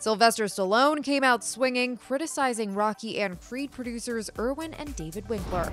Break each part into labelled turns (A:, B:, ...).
A: Sylvester Stallone came out swinging, criticizing Rocky and Creed producers Irwin and David Winkler.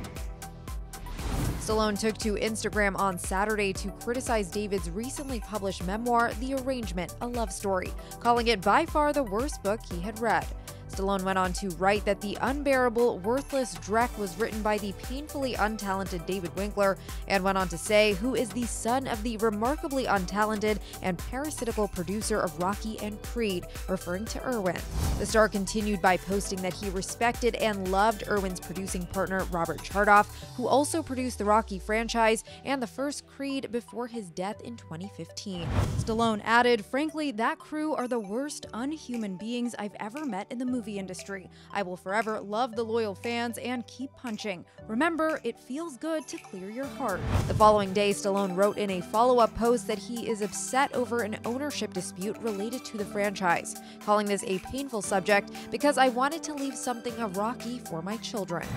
A: Stallone took to Instagram on Saturday to criticize David's recently published memoir, The Arrangement A Love Story, calling it by far the worst book he had read. Stallone went on to write that the unbearable, worthless Drek was written by the painfully untalented David Winkler, and went on to say, who is the son of the remarkably untalented and parasitical producer of Rocky and Creed, referring to Irwin. The star continued by posting that he respected and loved Irwin's producing partner, Robert Chartoff, who also produced the Rocky franchise and the first Creed before his death in 2015. Stallone added, Frankly, that crew are the worst unhuman beings I've ever met in the movie movie industry. I will forever love the loyal fans and keep punching. Remember, it feels good to clear your heart. The following day, Stallone wrote in a follow up post that he is upset over an ownership dispute related to the franchise, calling this a painful subject because I wanted to leave something of Rocky for my children.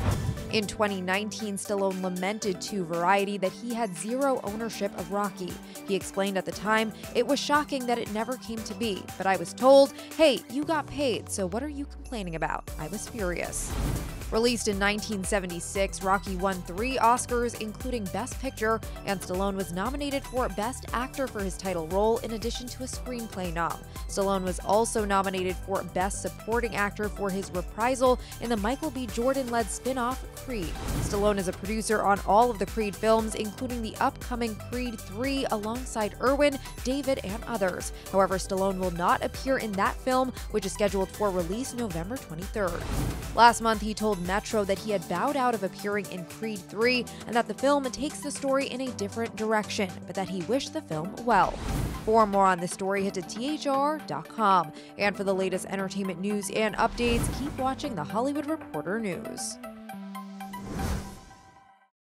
A: In 2019, Stallone lamented to Variety that he had zero ownership of Rocky. He explained at the time, It was shocking that it never came to be, but I was told, hey, you got paid, so what are you complaining about? I was furious. Released in 1976, Rocky won three Oscars, including Best Picture, and Stallone was nominated for Best Actor for his title role, in addition to a screenplay nom. Stallone was also nominated for Best Supporting Actor for his reprisal in the Michael B. Jordan led spin off Creed. Stallone is a producer on all of the Creed films, including the upcoming Creed 3 alongside Irwin, David, and others. However, Stallone will not appear in that film, which is scheduled for release November 23rd. Last month, he told Metro that he had bowed out of appearing in Creed 3 and that the film takes the story in a different direction, but that he wished the film well. For more on this story, head to thr.com. And for the latest entertainment news and updates, keep watching the Hollywood Reporter News.